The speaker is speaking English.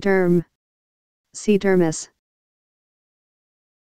Derm. See dermis.